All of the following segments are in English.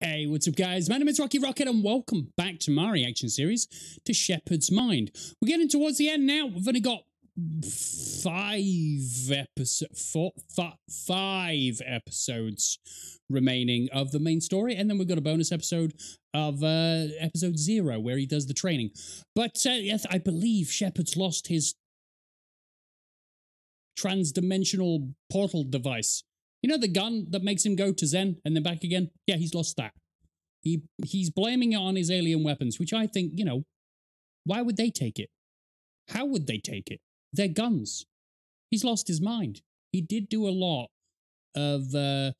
Hey, what's up, guys? My name is Rocky Rockhead, and welcome back to my reaction series to Shephard's Mind. We're getting towards the end now. We've only got five episodes, five episodes remaining of the main story, and then we've got a bonus episode of uh, episode zero where he does the training. But uh, yes, I believe Shephard's lost his trans-dimensional portal device. You know the gun that makes him go to Xen and then back again? Yeah, he's lost that. He he's blaming it on his alien weapons, which I think, you know, why would they take it? How would they take it? They're guns. He's lost his mind. He did do a lot of uh,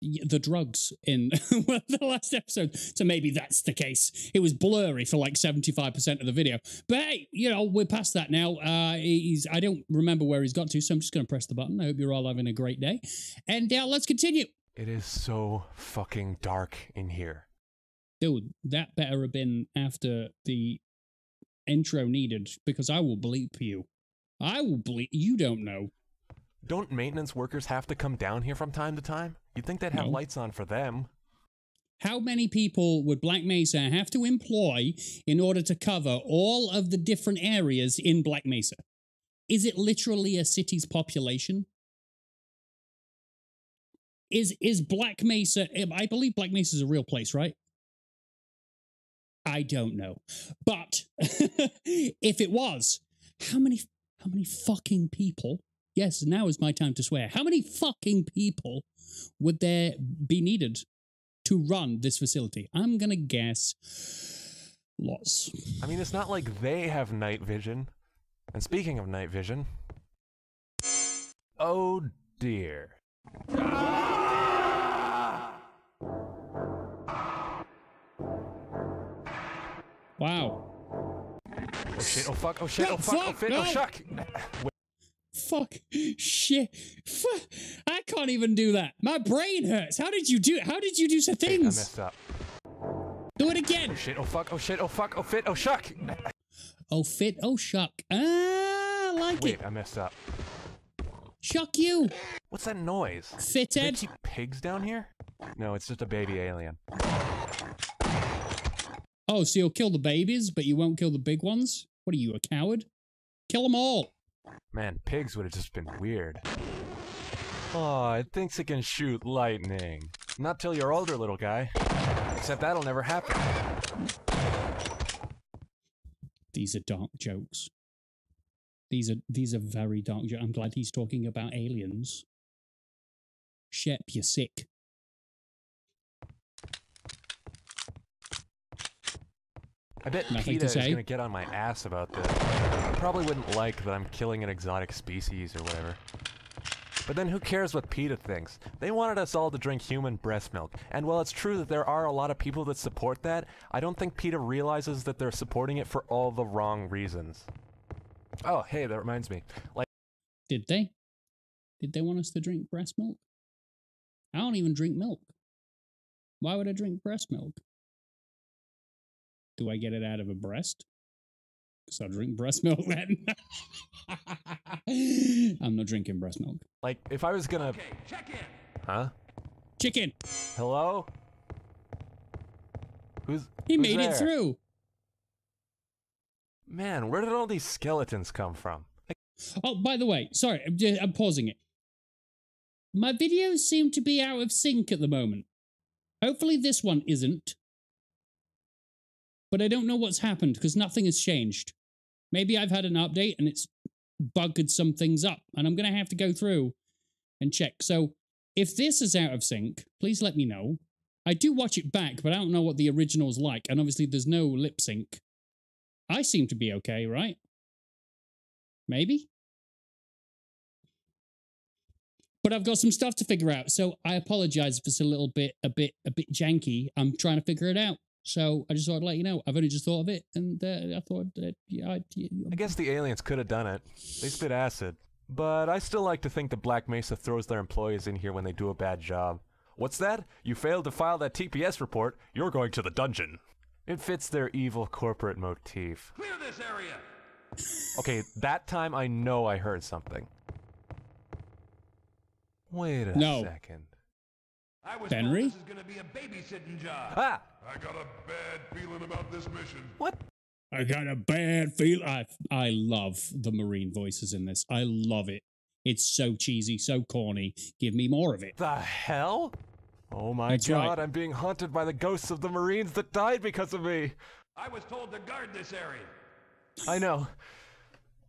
the drugs in the last episode. So maybe that's the case. It was blurry for like 75% of the video. But hey, you know, we're past that now. Uh, he's, I don't remember where he's got to, so I'm just going to press the button. I hope you're all having a great day. And uh, let's continue. It is so fucking dark in here. Dude, that better have been after the intro needed because I will bleep you. I will bleep. You don't know. Don't maintenance workers have to come down here from time to time? You'd think they'd have No. lights on for them. How many people would Black Mesa have to employ in order to cover all of the different areas in Black Mesa? Is it literally a city's population? Is is Black Mesa? Eh, I believe Black Mesa is a real place, right? I don't know, but if it was, how many how many fucking people? Yes, now is my time to swear. How many fucking people would there be needed to run this facility? I'm gonna guess lots. I mean, it's not like they have night vision. And speaking of night vision. Oh dear. Wow. Oh shit, oh fuck, oh shit, oh fuck, oh fuck, oh no. shuck. Fuck. Shit. Fuck. I can't even do that. My brain hurts. How did you do How did you do such Wait, I messed up. Do it again. Oh shit, oh fuck, oh shit, oh fuck, oh fit, oh shuck. Oh, fit. Oh, shuck. Ah, I like Wait, it. I messed up. Shuck you. What's that noise? Fitted. keep pigs down here? No, it's just a baby alien. Oh, so you'll kill the babies, but you won't kill the big ones? What are you, a coward? Kill them all. Man, pigs would have just been weird. Oh, it thinks it can shoot lightning. Not till you're older, little guy. Except that'll never happen. These are dark jokes. These are these are very dark jokes. I'm glad he's talking about aliens. Shep, you're sick. I bet Nothing PETA is gonna get on my ass about this. He probably wouldn't like that I'm killing an exotic species or whatever. But then who cares what PETA thinks? They wanted us all to drink human breast milk. And while it's true that there are a lot of people that support that, I don't think PETA realizes that they're supporting it for all the wrong reasons. Oh, hey, that reminds me. Like, Did they? Did they want us to drink breast milk? I don't even drink milk. Why would I drink breast milk? Do I get it out of a breast? Because I'll drink breast milk then. I'm not drinking breast milk. like if I was gonna. check in Huh? Chicken! Hello? Who's. He who's made it through! Man, where did all these skeletons come from? Oh, by the way, sorry, I'm, just, I'm pausing it. My videos seem to be out of sync at the moment. Hopefully, this one isn't. But I don't know what's happened because nothing has changed. Maybe I've had an update and it's bugged some things up, and I'm going to have to go through and check. So, if this is out of sync, please let me know. I do watch it back, but I don't know what the original's like, and obviously, there's no lip sync. I seem to be okay, right? Maybe? But I've got some stuff to figure out, so I apologize if it's a little bit, a bit, a bit janky. I'm trying to figure it out, so I just thought I'd let you know. I've only just thought of it, and uh, I thought, uh, yeah, I, yeah, I guess the aliens could have done it. They spit acid. But I still like to think that Black Mesa throws their employees in here when they do a bad job. What's that? You failed to file that TPS report. You're going to the dungeon. It fits their evil corporate motif. Clear this area! Okay, that time I know I heard something. Wait a No. second. I was Henry? this is gonna be a babysitting job. Ah! I got a bad feeling about this mission. What? I got a bad feel. I I love the marine voices in this. I love it. It's so cheesy, so corny. Give me more of it. The hell? Oh my That's right. god, I'm being haunted by the ghosts of the Marines that died because of me. I was told to guard this area. I know.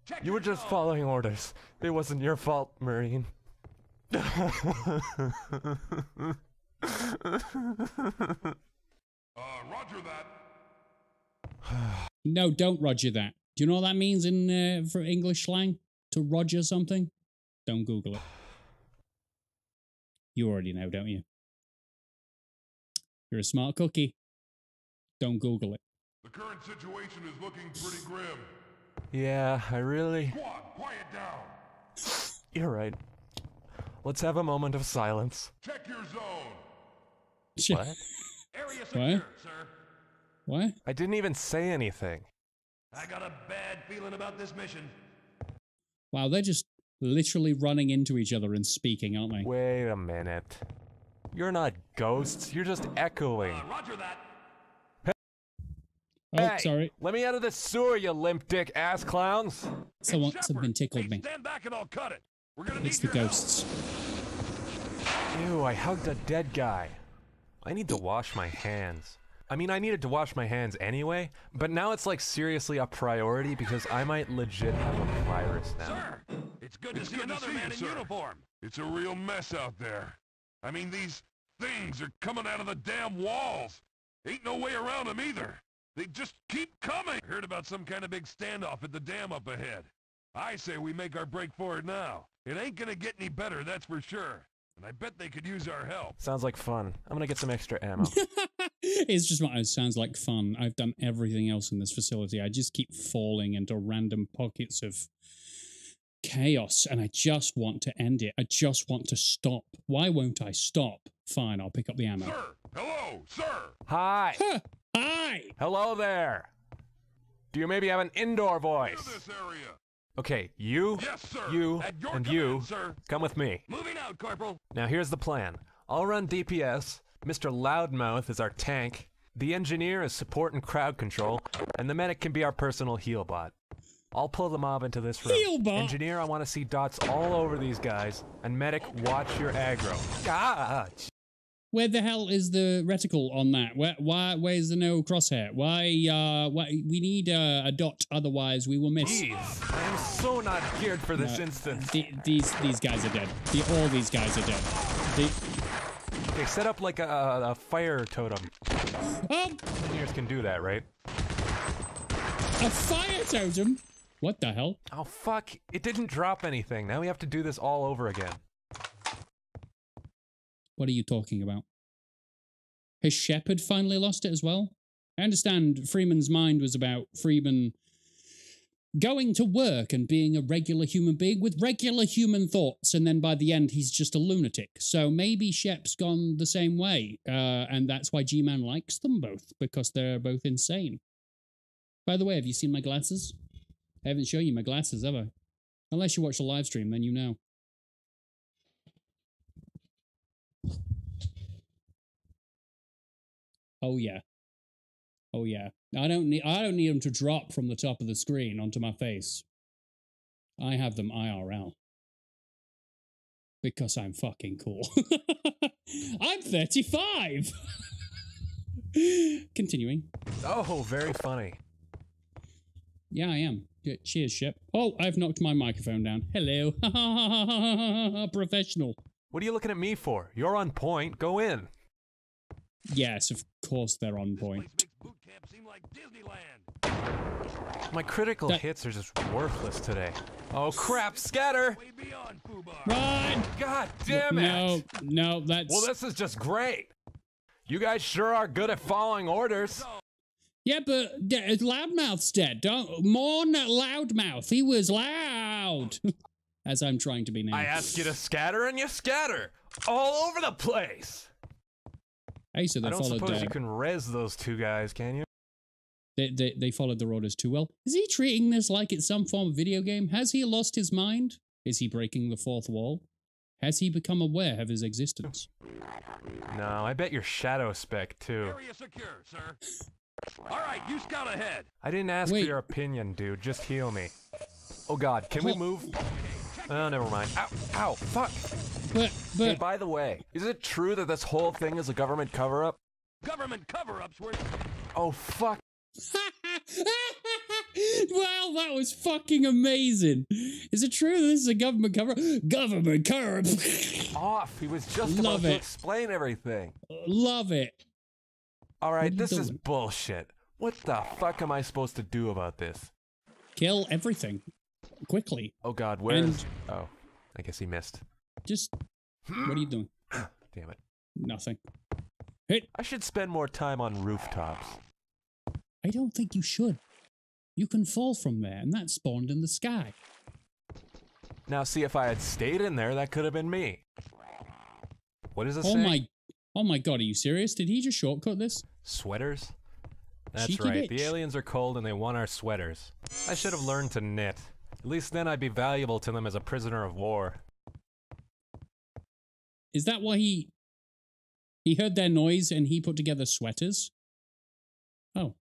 Check You were just zone. following orders. It wasn't your fault, Marine. Uh, roger that. No, don't Roger that. Do you know what that means in uh, for English slang? To Roger something? Don't Google it. You already know, don't you? You're a smart cookie. Don't Google it. The current situation is looking pretty grim. yeah, I really. Squad, quiet down. You're right. Let's have a moment of silence. Check your zone. Shit. What? Area secure, sir. What? I didn't even say anything. I got a bad feeling about this mission. Wow, they're just literally running into each other and speaking, aren't they? Wait a minute. You're not ghosts, you're just echoing. Uh, roger that. Oh, Hey, sorry. Let me out of this sewer, you limp dick ass clowns. Someone, Shephard, something tickled me. Stand back and I'll cut it. We're gonna It's need the your help. ghosts. Ew, I hugged a dead guy. I need to wash my hands. I mean, I needed to wash my hands anyway, but now it's like seriously a priority because I might legit have a virus now. Sir, it's good It's to see good to another see man you, in sir. uniform. It's a real mess out there. I mean, these things are coming out of the damn walls. Ain't no way around them either. They just keep coming. I Heard about some kind of big standoff at the dam up ahead. I say we make our break for it now. It ain't gonna get any better, that's for sure. And I bet they could use our help. Sounds like fun. I'm gonna get some extra ammo. it's just what it sounds like fun. I've done everything else in this facility. I just keep falling into random pockets of chaos and I just want to end it. I just want to stop. Why won't I stop? Fine, I'll pick up the ammo. Sir! Hello, sir! Hi! Huh, Hi! Hello there! Do you maybe have an indoor Clear voice? this area. Okay, you, Yes, sir. you, and command, you, sir. come with me. Moving out, Corporal. Now here's the plan. I'll run DPS, Mr. Loudmouth is our tank, the engineer is support and crowd control, and the medic can be our personal heal bot. I'll pull the mob into this room. Heal bot? Engineer, I want to see dots all over these guys, and medic, watch your aggro. God! Where the hell is the reticle on that? Where, why? Where's the no crosshair? Why? Uh, why? We need uh, a dot, otherwise we will miss. Jeez, I am so not geared for this No. instance. The, these these guys are dead. The, all these guys are dead. The, Okay, set up like a, a fire totem. oh, Engineers can do that, right? a fire totem. What the hell? Oh fuck, it didn't drop anything. Now we have to do this all over again. What are you talking about? Has Shephard finally lost it as well? I understand Freeman's mind was about Freeman going to work and being a regular human being with regular human thoughts, and then by the end he's just a lunatic. So maybe Shep's gone the same way, uh, and that's why G-Man likes them both because they're both insane. By the way, have you seen my glasses? I haven't shown you my glasses, have I? Unless you watch the live stream, then you know. Oh yeah. Oh yeah. I don't need I don't need them to drop from the top of the screen onto my face. I have them IRL. Because I'm fucking cool. I'm 35. Continuing. Oh, very funny. Yeah, I am. Cheers, Ship. Oh, I've knocked my microphone down. Hello. Professional. What are you looking at me for? You're on point. Go in. Yes, of course they're on point. boot camp seem like Disneyland. My critical That- hits are just worthless today. Oh crap, scatter! Way beyond Fubar. Run! God damn No, it! no, no, that's Well, this is just great. You guys sure are good at following orders. yeah, but d- uh, loudmouth's dead. Don't mourn loudmouth. He was loud, as I'm trying to be now. I ask you to scatter and you scatter all over the place. Hey, so they I don't followed. suppose Uh, you can res those two guys, can you? they, they they followed the orders too well. Is he treating this like it's some form of video game? Has he lost his mind? Is he breaking the fourth wall? Has he become aware of his existence? No, I bet you're Shadow Spec too. Area secure, sir. All right, you scout ahead. I didn't ask Wait. for your opinion, dude. Just heal me. Oh god, can we Huh. move? Oh, never mind. Ow, ow, fuck. But Hey, by the way, is it true that this whole thing is a government cover-up? Government cover-ups were Oh, fuck. wow, that was fucking amazing. Is it true this is a government cover? Government cover. Off. He was just Love about to explain everything. Love it. All What are right, you this is bullshit. What the fuck am I supposed to do about this? Kill everything quickly. Oh god, where is? And- Oh, I guess he missed. Just what are you doing? Damn it. Nothing. Hey. I should spend more time on rooftops. I don't think you should. You can fall from there, and that spawned in the sky. Now, see, if I had stayed in there, that could have been me. What does it Oh say? my, oh my god, are you serious? Did he just shortcut this? Sweaters? That's Cheeky right. The aliens are cold and they want our sweaters. I should have learned to knit. At least then I'd be valuable to them as a prisoner of war. Is that why he he heard their noise and he put together sweaters? Oh.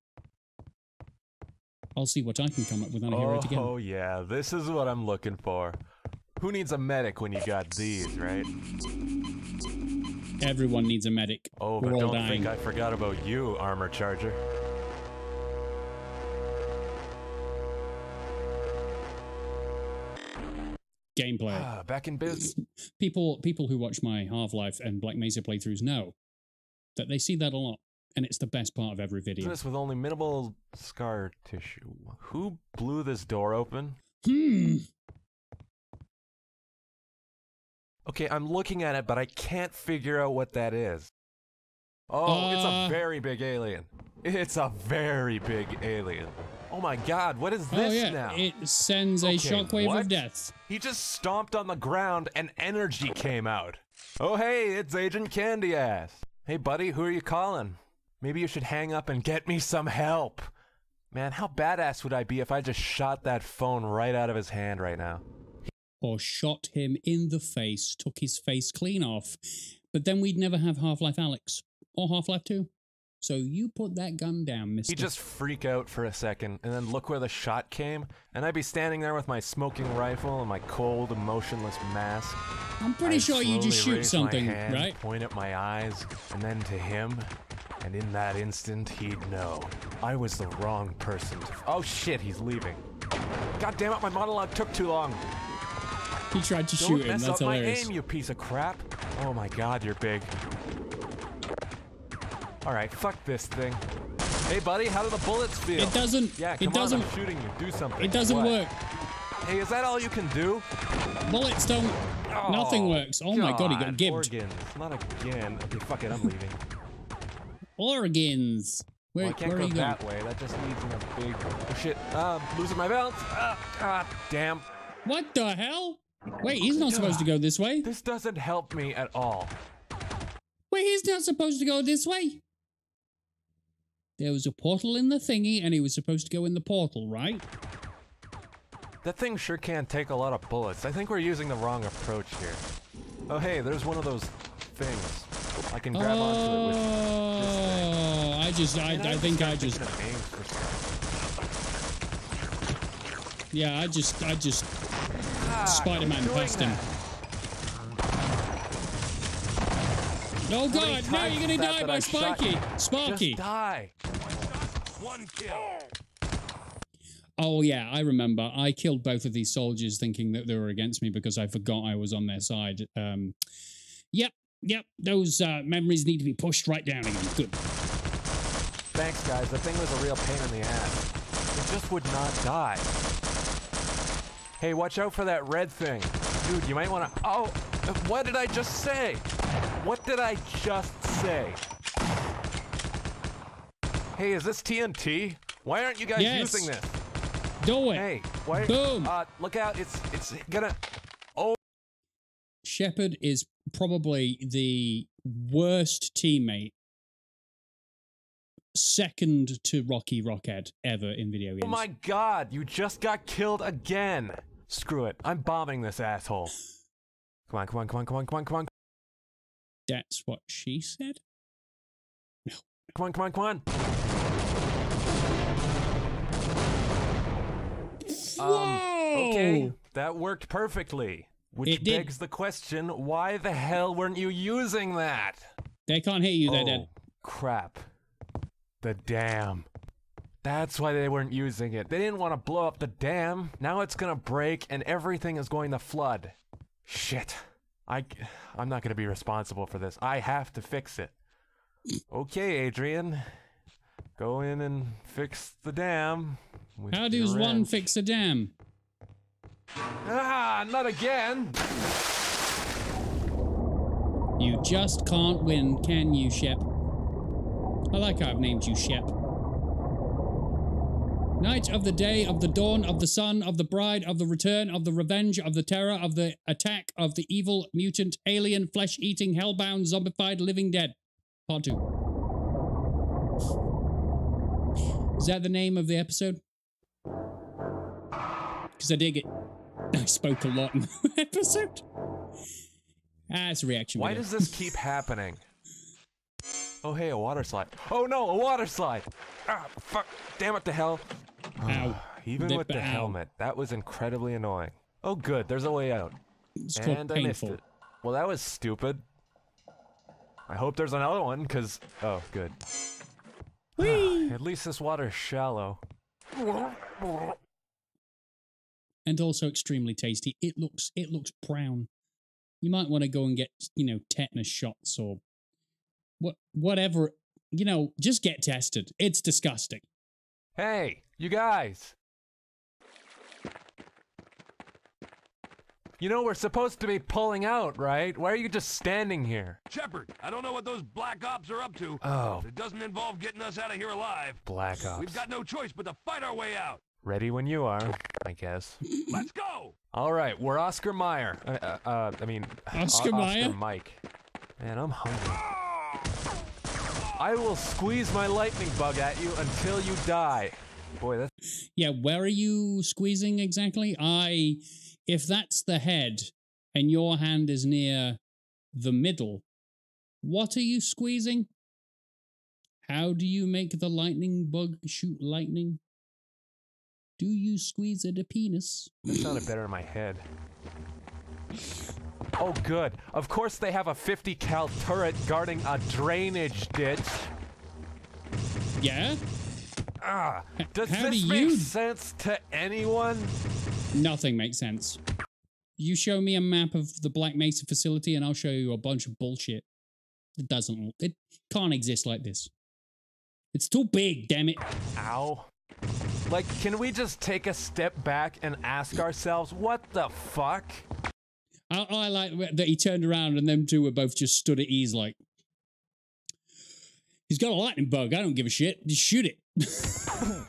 I'll see what I can come up with on Hear hero Again. Oh, yeah, this is what I'm looking for. Who needs a medic when you got these, right? Everyone needs a medic. Oh, We're but don't dying. think I forgot about you, Armor Charger. Gameplay. Ah, back in biz. people people who watch my Half-Life and Black Mesa playthroughs know that they see that a lot. And it's the best part of every video. This with only minimal scar tissue. Who blew this door open? Hmm. Okay, I'm looking at it, but I can't figure out what that is. Oh, it's a Uh. very big alien. It's a very big alien. Oh my god, what is Oh this yeah, now? it sends a Okay, shockwave what? of death. He just stomped on the ground and energy came out. Oh hey, it's Agent Candy Ass. Hey buddy, who are you calling? Maybe you should hang up and get me some help. Man, how badass would I be if I just shot that phone right out of his hand right now? Or shot him in the face, took his face clean off. But then we'd never have Half-Life Alyx or Half-Life 2. So you put that gun down, mister. He'd just freak out for a second, and then look where the shot came, and I'd be standing there with my smoking rifle and my cold, emotionless mask. I'm pretty I'd sure you just shoot something, my hand, right? Point at my eyes, and then to him, and in that instant, he'd know I was the wrong person. To oh shit, he's leaving. God damn it, my monologue took too long. He tried to Don't shoot him. mess That's up my hilarious. aim, you piece of crap. Oh my god, you're big. All right, fuck this thing. Hey, buddy, how do the bullets feel? It doesn't. Yeah, it doesn't. on, I'm shooting you. Do something. It doesn't What? work. Hey, is that all you can do? Bullets don't. Nothing Oh, works. Oh my god, he got gibbed. Organs, not again. Okay, fuck it, I'm leaving. Organs. Where, well, I can't where are go you going? that way. That just leads in a big. Oh shit! Ah, losing my balance. Ah, ah, damn. What the hell? Wait, he's not supposed to go this way. This doesn't help me at all. Wait, he's not supposed to go this way. There was a portal in the thingy, and he was supposed to go in the portal, right? That thing sure can take a lot of bullets. I think we're using the wrong approach here. Oh hey, there's one of those things. I can grab onto it with. Oh, I just, I, I I'm think I just, thinking of for yeah, I just, I just Ah, Spider-Man past him. that. Oh many god, no, you're gonna die by I've shot Sparky. Just die. one kill. Oh yeah, I remember. I killed both of these soldiers thinking that they were against me because I forgot I was on their side. Um, yep, yep. Those uh, memories need to be pushed right down again. Good. Thanks, guys. The thing was a real pain in the ass. It just would not die. Hey, watch out for that red thing. Dude, you might want to. Oh, what did I just say? What did I just say? Hey, is this TNT? Why aren't you guys Yes. using this? Do it. Hey, why? Boom. Uh, look out! It's it's gonna. Oh, Shephard is probably the worst teammate, second to Rocky Rockhead ever in video games. oh my God! You just got killed again. Screw it. I'm bombing this asshole. Come on, come on, come on, come on, come on, come on, That's what she said. come on, come on, come on. Um, okay, that worked perfectly. Which It did. begs the question, why the hell weren't you using that? They can't hear you. They're oh, dead. crap. The dam. That's why they weren't using it. They didn't want to blow up the dam. Now it's gonna break and everything is going to flood. Shit. I, I'm not gonna be responsible for this. I have to fix it. Okay, Adrian. Go in and fix the dam. How does one fix a dam? Ah, not again! You just can't win, can you, Shep? I like how I've named you Shep. Night of the day, of the dawn, of the sun, of the bride, of the return, of the revenge, of the terror, of the attack, of the evil, mutant, alien, flesh eating, hellbound, zombified, living dead. Part two. Is that the name of the episode? Because I dig it. I spoke a lot in the episode. Ah, it's a reaction. Why video. does this keep happening? Oh, hey, a water slide. Oh no, a water slide! Ah, fuck! Damn it to hell! Ah, ow. Even The- with the ow. helmet, that was incredibly annoying. Oh, good, there's a way out. It's and I missed it. Well, that was stupid. I hope there's another one, cause oh, good. Ah, Whee! At least this water's shallow. and also extremely tasty. It looks it looks brown. You might want to go and get you know tetanus shots or what whatever. You know, just get tested. It's disgusting. Hey, you guys! You know we're supposed to be pulling out, right? Why are you just standing here? Shephard, I don't know what those black ops are up to. Oh, but It doesn't involve getting us out of here alive. Black Ops. We've got no choice but to fight our way out. Ready when you are, I guess. Let's go! All right, we're Oscar Mayer. Uh, uh, uh, I mean, Oscar O- Mayer? Oscar Mike. Man, I'm hungry. I will squeeze my lightning bug at you until you die. Boy, that's Yeah, where are you squeezing exactly? I if that's the head and your hand is near the middle, what are you squeezing? How do you make the lightning bug shoot lightning? Do you squeeze at a penis? that sounded better in my head. Oh, good. Of course, they have a 50 cal turret guarding a drainage ditch. Yeah? Ah, does how this do make you- sense to anyone? Nothing makes sense. You show me a map of the Black Mesa facility and I'll show you a bunch of bullshit. It doesn't, it can't exist like this. It's too big, damn it. Ow. Like, can we just take a step back and ask ourselves, what the fuck? I, I like that he turned around and them two were both just stood at ease like, he's got a lightning bug. I don't give a shit. Just shoot it.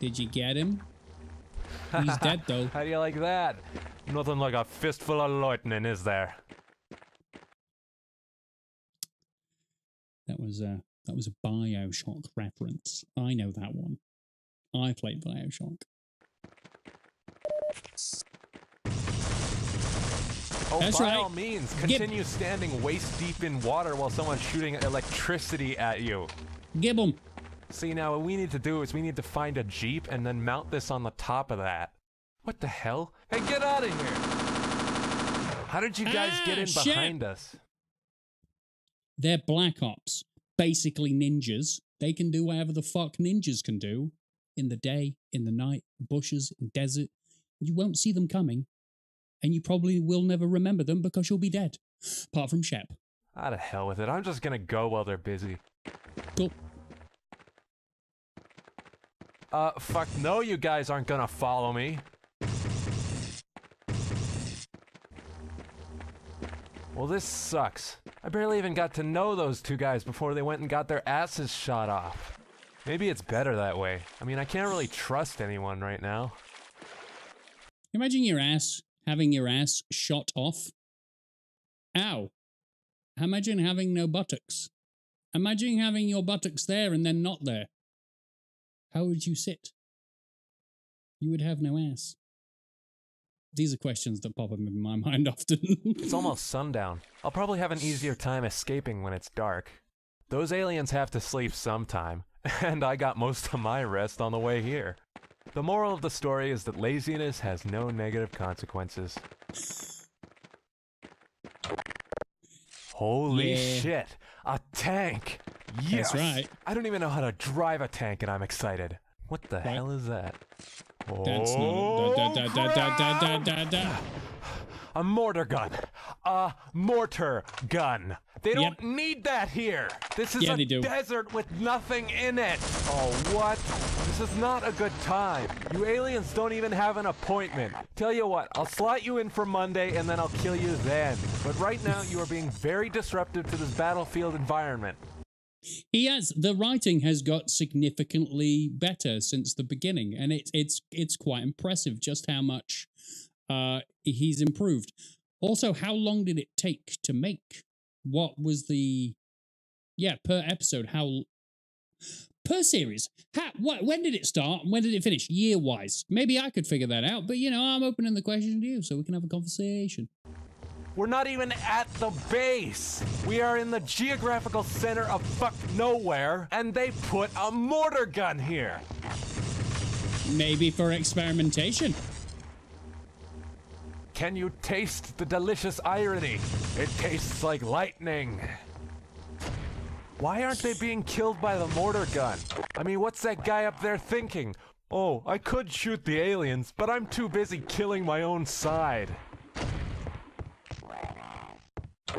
Did you get him? He's dead though. How do you like that? Nothing like a fistful of lightning, is there? That was a that was a Bioshock reference. I know that one. I played Bioshock. Oh, That's by right. all means, Get- continue standing waist deep in water while someone's shooting electricity at you. Give Gib 'em. See, now what we need to do is we need to find a jeep and then mount this on the top of that. What the hell? Hey, get out of here! How did you guys get Ah, in shit. behind us? They're black ops, basically ninjas. They can do whatever the fuck ninjas can do in the day, in the night, bushes, desert. You won't see them coming, and you probably will never remember them because you'll be dead. Apart from Shep. Out of hell with it. I'm just gonna go while they're busy. Cool. Uh, fuck no, you guys aren't gonna follow me. Well, this sucks. I barely even got to know those two guys before they went and got their asses shot off. Maybe it's better that way. I mean, I can't really trust anyone right now. Imagine your ass having your ass shot off. Ow. Imagine having no buttocks. Imagine having your buttocks there and then not there. How would you sit? You would have no ass. these are questions that pop up in my mind often. It's almost sundown. I'll probably have an easier time escaping when it's dark. Those aliens have to sleep sometime, and I got most of my rest on the way here. The moral of the story is that laziness has no negative consequences. Holy Yeah. shit! A tank! Yes! That's right. I don't even know how to drive a tank and I'm excited. What the Right. hell is that? That's Oh, not da, da, da, oh, A mortar gun. A mortar gun. They don't Yep. need that here. This is Yeah, a desert with nothing in it. Oh, what? This is not a good time. You aliens don't even have an appointment. Tell you what, I'll slot you in for Monday and then I'll kill you then. But right now, you are being very disruptive to this battlefield environment. He has the writing has got significantly better since the beginning, and it's it's it's quite impressive just how much uh he's improved. Also, how long did it take to make? What was the yeah per episode? How per series? How what? When did it start and when did it finish? Year wise, maybe I could figure that out. But you know, I'm opening the question to you so we can have a conversation. We're not even at the base. We are in the geographical center of fuck nowhere, and they put a mortar gun here. Maybe for experimentation. Can you taste the delicious irony? It tastes like lightning. Why aren't they being killed by the mortar gun? I mean, what's that guy up there thinking? Oh, I could shoot the aliens, but I'm too busy killing my own side.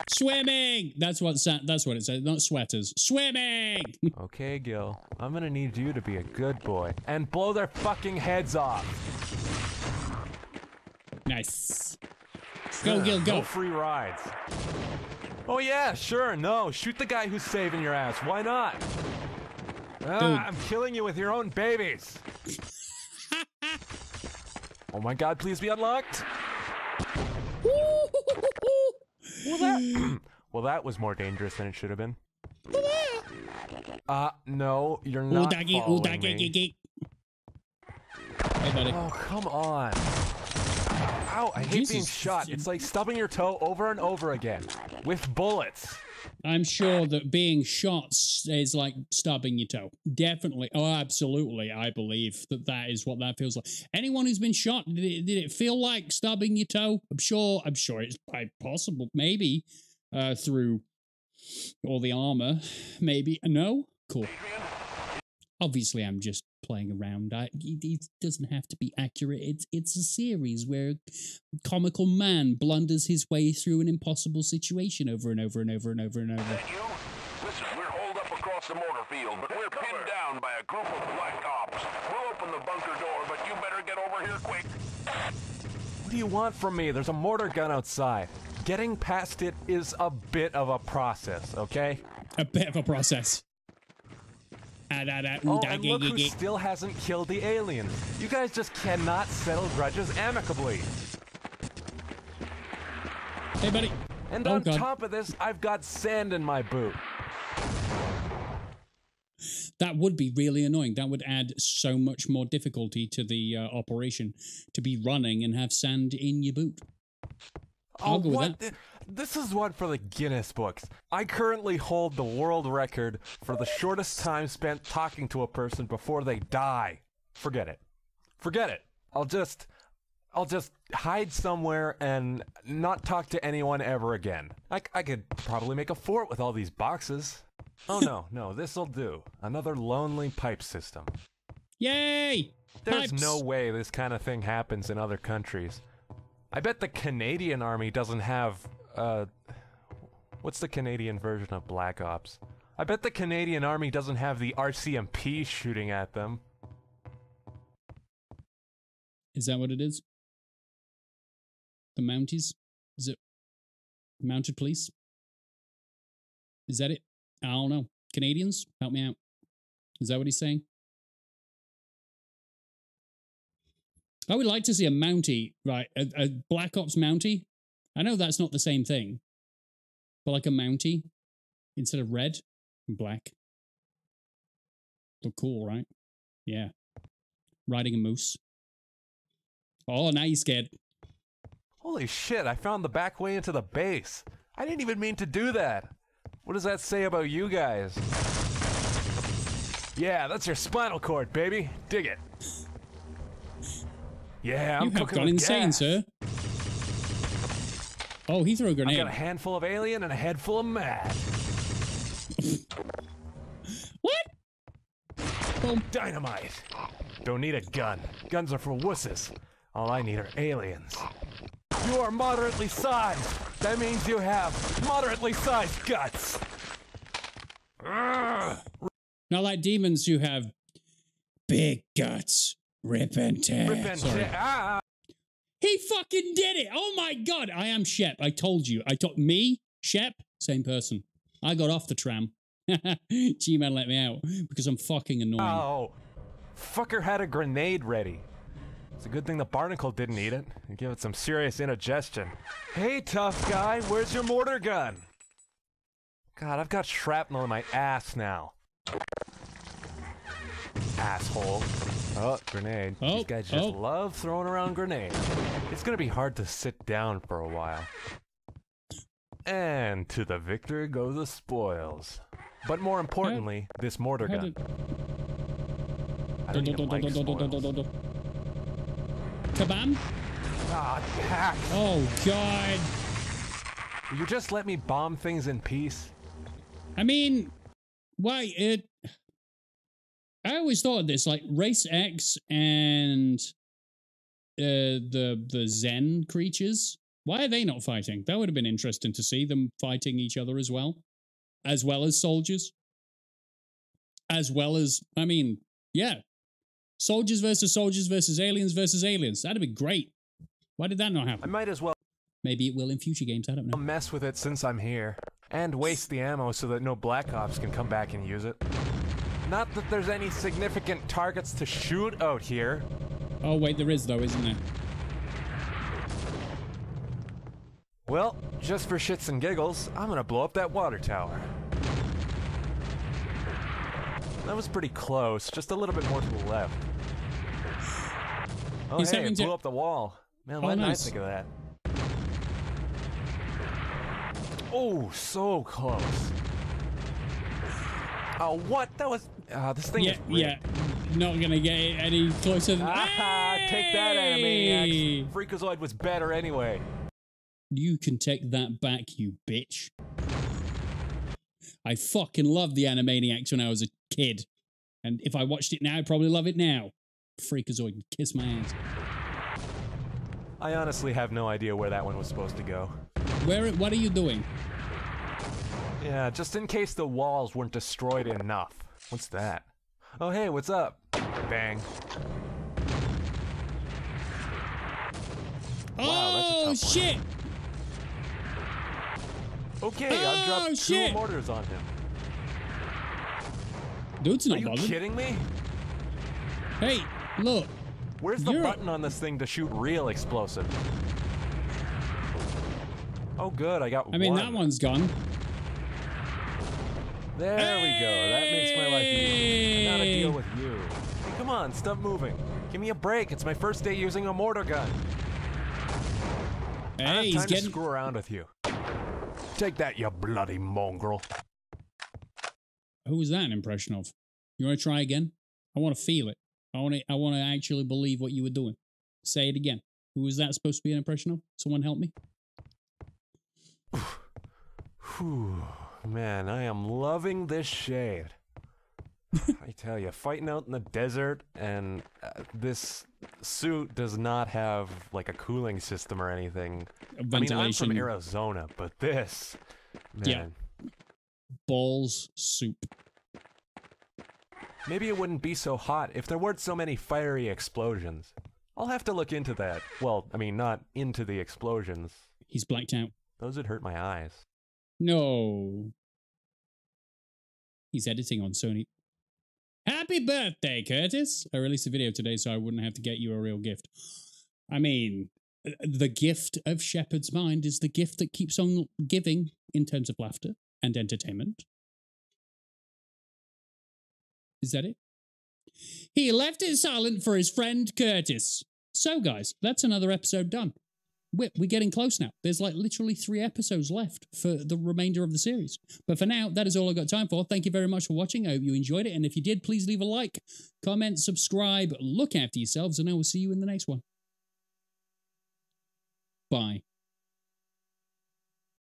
Swimming. That's what sa- that's what it says. Not sweaters. Swimming. Okay, Gil, I'm gonna need you to be a good boy and blow their fucking heads off. Nice. Go, Gil, No go. free rides. Oh yeah, sure. No, shoot the guy who's saving your ass. Why not? Ah, I'm killing you with your own babies. oh my god, please be unlocked. Well, that well, that was more dangerous than it should have been. Uh, no, you're Ooh, not doggy, ooh, doggy, me. gee, Hey, buddy. Oh, come on. Ow, I hate being shot. It's like stubbing your toe over and over again with bullets. I'm sure that being shot is like stubbing your toe. Definitely. Oh, absolutely. I believe that that is what that feels like. Anyone who's been shot, did it, did it feel like stubbing your toe? I'm sure. I'm sure it's possible. Maybe uh, through all the armor. Maybe. No? Cool. Obviously, I'm just playing around. I, it, it doesn't have to be accurate. It's it's a series where a comical man blunders his way through an impossible situation over and over and over and over and over. That you? Listen, we're holed up across the mortar field, but we're pinned down by a group of black ops. We'll open the bunker door, but you better get over here quick. What do you want from me? There's a mortar gun outside. Getting past it is a bit of a process, okay? A bit of a process. Ah, da, da, ooh, Oh, and look who still hasn't killed the aliens. You guys just cannot settle grudges amicably. Hey, buddy. And Oh, on God. top of this, I've got sand in my boot. That would be really annoying. That would add so much more difficulty to the uh, operation to be running and have sand in your boot. I'll oh, go what? the- This is one for the Guinness books. I currently hold the world record for the shortest time spent talking to a person before they die. Forget it. Forget it. I'll just I'll just hide somewhere and not talk to anyone ever again. I, I could probably make a fort with all these boxes. Oh no, no, this'll do. Another lonely pipe system. Yay! There's Pipes. no way this kind of thing happens in other countries. I bet the Canadian army doesn't have uh what's the Canadian version of Black Ops? I bet the Canadian army doesn't have the RCMP shooting at them. Is that what it is? The Mounties? Is it Mounted Police? Is that it? I don't know. Canadians? Help me out. Is that what he's saying? I would like to see a Mountie, right? A, a Black Ops Mountie. I know that's not the same thing, but like a Mountie instead of red and black. Look cool, right? Yeah. Riding a moose. Oh, now you're scared. Holy shit, I found the back way into the base. I didn't even mean to do that. What does that say about you guys? Yeah, that's your spinal cord, baby. Dig it. Yeah, I'm you have gone insane, gas. sir. Oh, he threw a I grenade. got a handful of alien and a head full of mad. What? Boom. Dynamite. Don't need a gun. Guns are for wusses. All I need are aliens. You are moderately sized. That means you have moderately sized guts. Not like demons who have big guts. Rip and tear. Rip and Sorry. tear. Ah. He fucking did it. Oh my god. I am Shep. I told you. I told me, Shep, same person. I got off the tram. G-Man let me out because I'm fucking annoying. Oh. Fucker had a grenade ready. It's a good thing the barnacle didn't eat it and give it some serious indigestion. Hey, tough guy, where's your mortar gun? God, I've got shrapnel in my ass now. Asshole. Oh, grenade. Oh, These guys just oh. love throwing around grenades. It's gonna be hard to sit down for a while. And to the victor go the spoils. But more importantly, this mortar How gun. did- I don't even like spoils. Kabam? Ah, hack. Oh god. Will you just let me bomb things in peace? I mean, why it? I always thought of this like Race X and uh, the the Xen creatures. Why are they not fighting? That would have been interesting to see them fighting each other as well, as well as soldiers, as well as I mean, yeah, soldiers versus soldiers versus aliens versus aliens. That'd be great. Why did that not happen? I might as well Maybe it will in future games. I don't know. mess with it since I'm here. And waste the ammo so that no Black Ops can come back and use it. Not that there's any significant targets to shoot out here. Oh wait, there is though, isn't there? Well, just for shits and giggles, I'm gonna blow up that water tower. That was pretty close, just a little bit more to the left. Oh, He's hey, it to- blew up the wall. Man, Oh, didn't nice. I think of that? Oh, so close. Oh, what? That was. Ah, this thing yeah, is rigged. yeah. Not gonna get any closer than Ah, take that, Hey! Animaniacs. Freakazoid was better anyway. You can take that back, you bitch. I fucking loved the Animaniacs when I was a kid. And if I watched it now, I'd probably love it now. Freakazoid, kiss my ass. I honestly have no idea where that one was supposed to go. Where? What are you doing? Yeah, just in case the walls weren't destroyed enough. What's that? Oh, hey, what's up? Bang. Wow, that's a oh one. shit! Okay, I've Oh, dropped two shit. mortars on him. Dude's not Are you bothered. kidding me? Hey, look. Where's the button on this thing to shoot real explosive? Oh, good, I got one. I mean, one. that one's gone. There we go. That makes my life easy. Not a deal with you. Hey, come on, stop moving. Give me a break. It's my first day using a mortar gun. I don't Hey, have he's time getting. to screw around with you. Take that, you bloody mongrel. Who was that an impression of? You want to try again? I want to feel it. I want to. I want to actually believe what you were doing. Say it again. Who was that supposed to be an impression of? Someone help me. Man, I am loving this shade. I tell you, fighting out in the desert and uh, this suit does not have like a cooling system or anything. I mean, I'm from Arizona, but this, man, Yeah. balls soup. maybe it wouldn't be so hot if there weren't so many fiery explosions. I'll have to look into that. Well, I mean, not into the explosions. He's blacked out. Those would hurt my eyes. No. He's editing on Sony. Happy birthday, Curtis! I released a video today so I wouldn't have to get you a real gift. I mean, uh, the gift of Shephard's Mind is the gift that keeps on giving in terms of laughter and entertainment. Is that it? He left it silent for his friend Curtis. So, guys, that's another episode done. We're, we're getting close now. There's like literally three episodes left for the remainder of the series. But for now, that is all I've got time for. Thank you very much for watching. I hope you enjoyed it. And if you did, please leave a like, comment, subscribe, look after yourselves, and I will see you in the next one. Bye.